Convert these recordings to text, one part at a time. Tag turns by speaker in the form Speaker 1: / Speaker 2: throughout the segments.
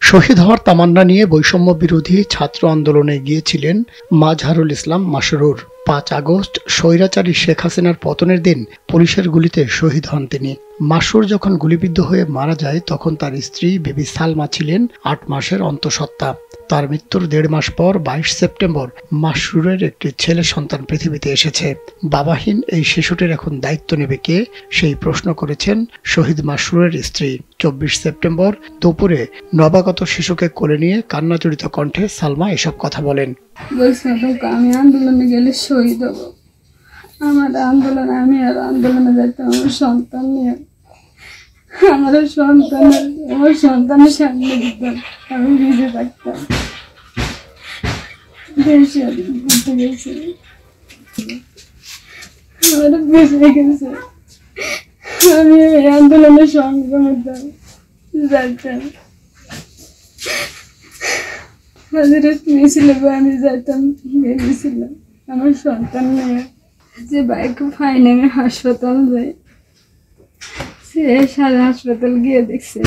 Speaker 1: শহীদ হওয়ার তামান্না নিয়ে বৈষম্য বিরোধী ছাত্র আন্দোলনে গিয়েছিলেন মাজহারুল ইসলাম মাসরুর পাঁচ আগস্ট স্বৈরাচারী শেখ হাসিনার পতনের দিন পুলিশের গুলিতে শহীদ হন তিনি। মাসুর যখন গুলিবিদ্ধ হয়ে মারা যায়, তখন তার স্ত্রী বেবি সালমা ছিলেন আট মাসের অন্তঃসত্ত্বা। তার মৃত্যুর দেড় মাস পর বাইশ সেপ্টেম্বর মাসরুরের একটি ছেলে সন্তান পৃথিবীতে এসেছে। বাবাহীন এই শিশুটির এখন দায়িত্ব নেবে কে, সেই প্রশ্ন করেছেন শহীদ মাসরুরের স্ত্রী। চব্বিশ সেপ্টেম্বর দুপুরে নবাগত শিশুকে কোলে নিয়ে কান্নাজড়িত কণ্ঠে সালমা এসব কথা বলেন।
Speaker 2: আমি আন্দোলনে গেলে শহীদ হব। আমার আন্দোলনে, আমি আর আন্দোলনে যাইতাম আমার সন্তান নিয়ে। আমার সন্তানের আমার সন্তানের সামনে দিতাম, আমি ভিজে থাকতাম। বেশি ঘুরতে গেছি। আমার বেঁচে গেছে। আমি এই আন্দোলনের সঙ্গে হতাম যাইতাম। হাজিরাত মিছিলে আমি যাইতাম ভেবেছিলাম আমার সন্তান নিয়ে। যে বাইক ফাইনে আমি হাসপাতাল যাই। সে সারা হাসপাতাল গিয়ে দেখছে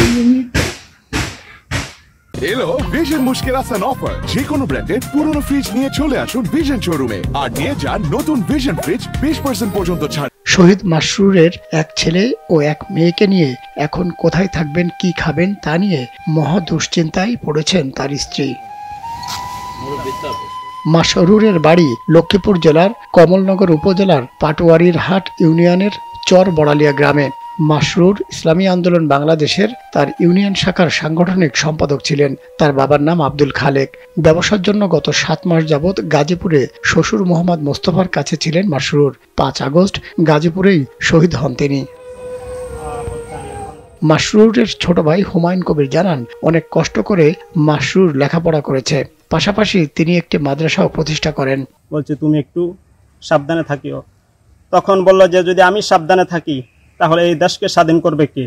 Speaker 3: এলো ভিশন মুশকিল আসান অফার যে কোনো ব্র্যান্ডের পুরনো ফ্রিজ নিয়ে চলে আসুন ভিশন শোরুমে আর নিয়ে যান নতুন ভিশন ফ্রিজ বিশ পার্সেন্ট পর্যন্ত ছাড়।
Speaker 1: শহীদ মাসরুরের এক ছেলে ও এক মেয়েকে নিয়ে এখন কোথায় থাকবেন কি খাবেন তা নিয়ে মহা দুশ্চিন্তায় পড়েছেন তার স্ত্রী। মাসরুরের বাড়ি লক্ষ্মীপুর জেলার কমলনগর উপজেলার পাটোয়ারির হাট ইউনিয়নের চর বড়ালিয়া গ্রামে। মাসরুর ইসলামী আন্দোলন বাংলাদেশের তার ইউনিয়ন শাখার সাংগঠনিক সম্পাদক ছিলেন। তার বাবার নাম আব্দুল খালেক। ব্যবসার জন্য গত সাত মাস যাবৎ গাজীপুরে শ্বশুর মোহাম্মদ মোস্তফার কাছে ছিলেন মাসরুর পাঁচ আগস্ট গাজীপুরেই শহীদ হন তিনি। মাসরুরের ছোট ভাই হুমায়ুন কবির জানান, অনেক কষ্ট করে মাসরুর লেখাপড়া করেছে। পাশাপাশি তিনি একটি মাদ্রাসাও প্রতিষ্ঠা করেন।
Speaker 4: বলছে, তুমি একটু সাবধানে থাকিও। তখন বলল যে, যদি আমি সাবধানে থাকি, তাহলে এই দেশকে স্বাধীন করবে কে?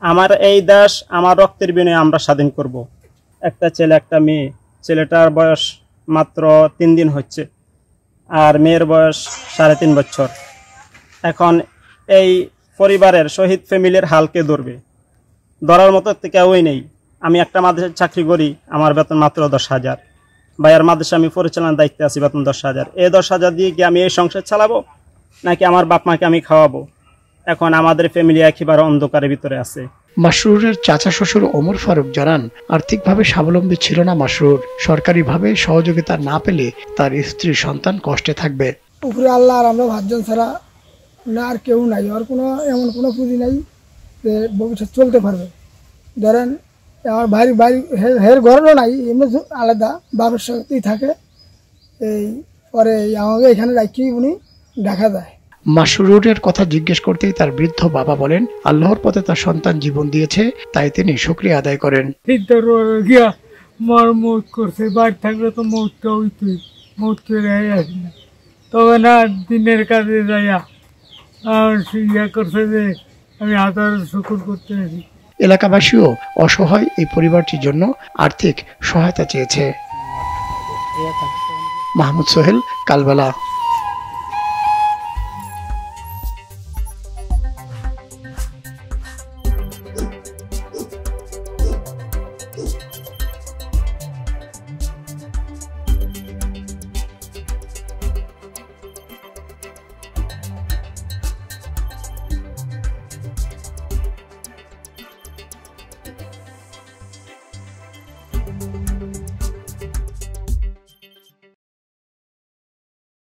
Speaker 4: আমার এই দেশ, আমার রক্তের বিনয়ে আমরা স্বাধীন করব। একটা ছেলে, একটা মেয়ে, ছেলেটার বয়স মাত্র তিন দিন হচ্ছে, আর মেয়ের বয়স সাড়ে তিন বছর। এখন এই পরিবারের শহীদ ফ্যামিলির হালকে ধরবে? ধরার মতো কেউই নেই। আমি একটা মাদ্রাসায় চাকরি করি আমার বেতন মাত্র দশ হাজার। ভাইয়ার মাদ্রাসা আমি পরিচালনার দায়িত্বে আছি বেতন দশ হাজার। এই দশ হাজার দিয়ে কি আমি এই সংসার চালাবো নাকি আমার বাপ মাকে আমি খাওয়াবো? এখন আমাদের ফ্যামিলি একেবারে অন্ধকারের ভিতরে আছে।
Speaker 1: মাসরুরের চাচা শ্বশুর ওমর ফারুক জানান আর্থিকভাবে স্বাবলম্বী ছিল না মাসরুর। সরকারিভাবে সহযোগিতা না পেলে তার স্ত্রী সন্তান কষ্টে থাকবে।
Speaker 5: উপরে আল্লাহ আর আমরা ভাতজন ছাড়া না আর কেউ নাই আর কোনো এমন কোনো পুঁজি নাই যে ভবিষ্যৎ চলতে পারবে। ধরেন আমার বাড়ি বাড়ি হের ঘরেরও নাই এমনি আলাদা বাবার সাথেই থাকে। এই পরে আমাকে এখানে রাখি উনি দেখা যায়
Speaker 1: মাসরুরের কথা জিজ্ঞেস করতেই তার বৃদ্ধ বাবা বলেন আল্লাহর পথে তার সন্তান জীবন দিয়েছে তাই তিনি শুক্রিয়া আদায় করেন।
Speaker 6: গিয়া মর মৌত করছে বাড়ি থাকলে তো মৌতটা হইতই মৌত করে আসি না তবে না দিনের কাজে যাইয়া আর ইয়া করছে যে আমি আদার শুকুর করতে আসি।
Speaker 1: এলাকাবাসীও অসহায় এই পরিবারটির জন্য আর্থিক সহায়তা চেয়েছে। মাহমুদ সোহেল কালবেলা।